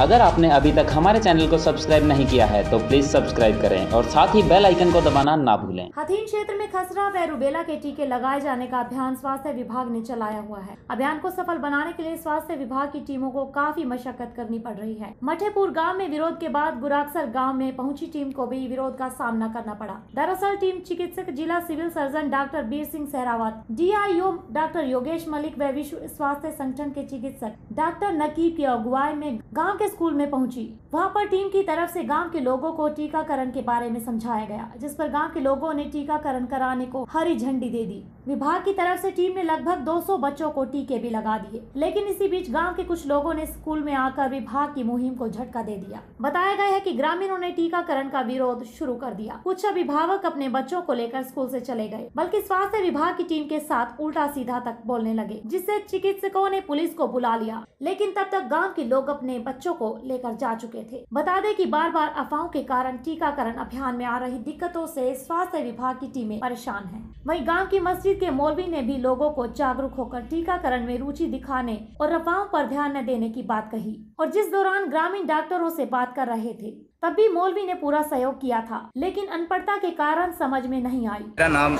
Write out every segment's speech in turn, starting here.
अगर आपने अभी तक हमारे चैनल को सब्सक्राइब नहीं किया है तो प्लीज़ सब्सक्राइब करें और साथ ही बेल आइकन को दबाना ना भूलें। हथीन क्षेत्र में खसरा व रूबेला के टीके लगाए जाने का अभियान स्वास्थ्य विभाग ने चलाया हुआ है। अभियान को सफल बनाने के लिए स्वास्थ्य विभाग की टीमों को काफ़ी मशक्कत करनी पड़ रही है। मठेपुर गाँव में विरोध के बाद गुराक्सर गाँव में पहुँची टीम को भी विरोध का सामना करना पड़ा। दरअसल टीम चिकित्सक, जिला civil surgeon doctor Bir Singh Sehrawat, DIO doctor Yogesh Malik व विश्व स्वास्थ्य संगठन के चिकित्सक डॉक्टर नकीब की अगुवाई में गाँव के स्कूल में पहुँची। वहाँ पर टीम की तरफ़ से गाँव के लोगों को टीकाकरण के बारे में समझाया गया, जिस पर गाँव के लोगों ने टीकाकरण कराने को हरी झंडी दे दी। विभाग की तरफ़ से टीम ने लगभग 200 बच्चों को टीके भी लगा दिए, लेकिन इसी बीच गाँव के कुछ लोगों ने स्कूल में आकर विभाग की मुहिम को झटका दे दिया। बताया गया है कि ग्रामीणों ने टीकाकरण का विरोध शुरू कर दिया। कुछ अभिभावक अपने बच्चों को लेकर स्कूल से चले गए, बल्कि स्वास्थ्य विभाग की टीम के साथ उल्टा सीधा तक बोलने लगे, जिससे चिकित्सकों ने पुलिस को बुला लिया। लेकिन तब तक गाँव के लोग अपने बच्चों को लेकर जा चुके थे। बता दें कि बार बार अफवाहों के कारण टीकाकरण अभियान में आ रही दिक्कतों से स्वास्थ्य विभाग की टीमें परेशान हैं। वहीं गाँव की मस्जिद के मौलवी ने भी लोगों को जागरूक होकर टीकाकरण में रुचि दिखाने और अफवाहों पर ध्यान न देने की बात कही और जिस दौरान ग्रामीण डॉक्टरों से बात कर रहे थे तब भी मौलवी ने पूरा सहयोग किया था लेकिन अनपढ़ता के कारण समझ में नहीं आई। मेरा नाम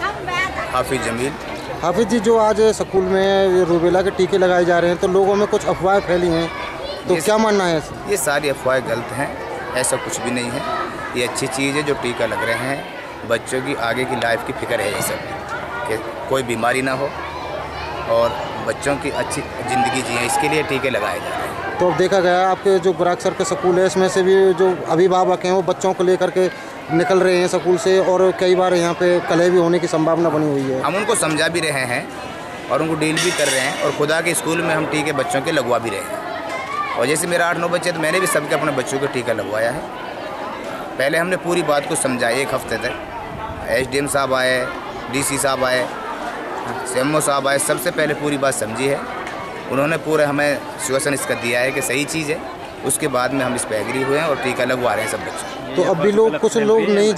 हाफिज जमील। हाफिज जी जो आज स्कूल में रूबेला के टीके लगाए जा रहे हैं तो लोगों में कुछ अफवाहें फैली हैं। तो क्या मानना है ये सारी अफवाहें गलत हैं ऐसा कुछ भी नहीं है। ये अच्छी चीज़ है जो टीका लग रहे हैं। बच्चों की आगे की लाइफ की फ़िक्र है ये सब कि कोई बीमारी ना हो और बच्चों की अच्छी ज़िंदगी जिए इसके लिए टीके लगाए जा रहे हैं। तो अब देखा गया आपके जो गुराक्सर के स्कूल है इसमें से भी जो अभिभावक हैं वो बच्चों को लेकर के निकल रहे हैं स्कूल से और कई बार यहाँ पे कलह भी होने की संभावना बनी हुई है। हम उनको समझा भी रहे हैं और उनको डील भी कर रहे हैं और खुदा के स्कूल में हम टीके बच्चों के लगवा भी रहे हैं। और जैसे मेरा आठ नौ बच्चे तो मैंने भी सबके अपने बच्चों को टीका लगवाया है। पहले हमने पूरी बात को समझा एक हफ़्ते तक। एसडीएम साहब आए डीसी साहब आए सीएमओ साहब आए सबसे पहले पूरी बात समझी है। उन्होंने पूरे हमें सुवेशन इसका दिया है कि सही चीज़ है। उसके बाद में हम इस पर एग्री हुए हैं और टीका लगवा रहे हैं सब बच्चों तो अब भी लोग कुछ लोग नहीं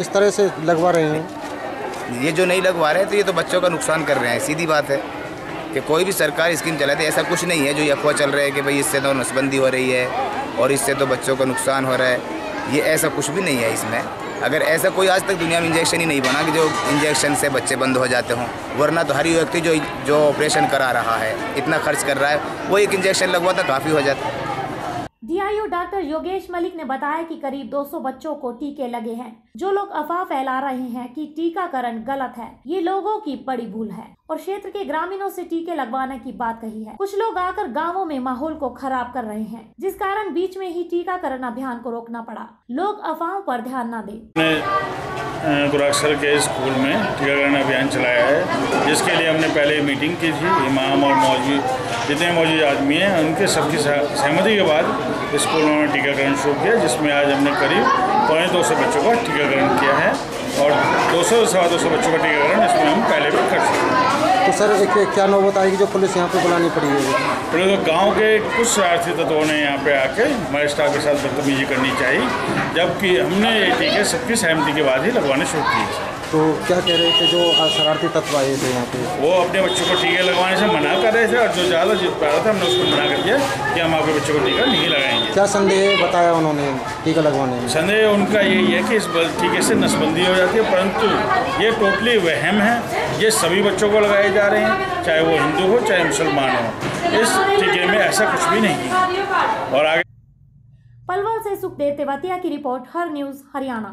इस तरह से लगवा रहे हैं। ये जो नहीं लगवा रहे हैं तो ये तो बच्चों का नुकसान कर रहे हैं सीधी बात है। कि कोई भी सरकार स्कीम चलाती है, ऐसा कुछ नहीं है, जो ये अफवाह चल रहा है कि भाई इससे तो नसबंदी हो रही है और इससे तो बच्चों को नुकसान हो रहा है। ये ऐसा कुछ भी नहीं है इसमें। अगर ऐसा कोई आज तक दुनिया में इंजेक्शन ही नहीं बना कि जो इंजेक्शन से बच्चे बंद हो जाते हों, वरना तो हर व्यक्ति जो जो ऑपरेशन करा रहा है, इतना खर्च कर रहा है, वो एक इंजेक्शन लगवाता काफ़ी हो जाता। डीआईओ डॉक्टर योगेश मलिक ने बताया कि करीब 200 बच्चों को टीके लगे हैं। जो लोग अफवाह फैला रहे हैं कि टीकाकरण गलत है, ये लोगों की बड़ी भूल है और क्षेत्र के ग्रामीणों से टीके लगवाने की बात कही है। कुछ लोग आकर गाँवों में माहौल को खराब कर रहे हैं, जिस कारण बीच में ही टीकाकरण अभियान को रोकना पड़ा। लोग अफवाहों पर ध्यान न दें। गुराक्सर के स्कूल में टीकाकरण अभियान चलाया है। जिसके लिए हमने पहले मीटिंग की थी। इमाम और मौजूद जितने मौजूद आदमी हैं, उनके सबकी सहमति के बाद स्कूल में हमने टीकाकरण शुरू किया जिसमें आज हमने करीब पौने दो सौ बच्चों का टीकाकरण किया है और 200 सवा दो सौ बच्चों का टीकाकरण इसमें हम पहले भी कर चुके हैं। तो सर एक क्या नौबत आएगी जो पुलिस यहाँ पे बुलानी पड़ी है? तो लोग गाँव के कुछ शरारती तत्वों ने यहाँ पे आके हमारे स्टाफ के साथ बदतमीजी करनी चाहिए जबकि हमने ये टीके सबकी सहमति के बाद ही लगवाने शुरू किए। तो क्या कह रहे थे जो शरारती तत्व आए थे यहाँ पे? वो अपने बच्चों को टीके लगवाने से मना कर रहे थे और जो ज़्यादा जिद पा रहा था हमने उसको मना कर दिया कि हम आपके बच्चों को टीका नहीं लगाएँगे। क्या संदेह बताया उन्होंने टीका लगवाने में? संदेह उनका यही है कि इस टीके से नसबंदी हो जाती है परंतु ये टोटली वहम है ये सभी बच्चों को लगाए जा रहे हैं चाहे वो हिंदू हो चाहे मुसलमान हो। इस टीके में ऐसा कुछ भी नहीं है। और आगे पलवल से सुखदेव तेवतिया की रिपोर्ट हर न्यूज़ हरियाणा।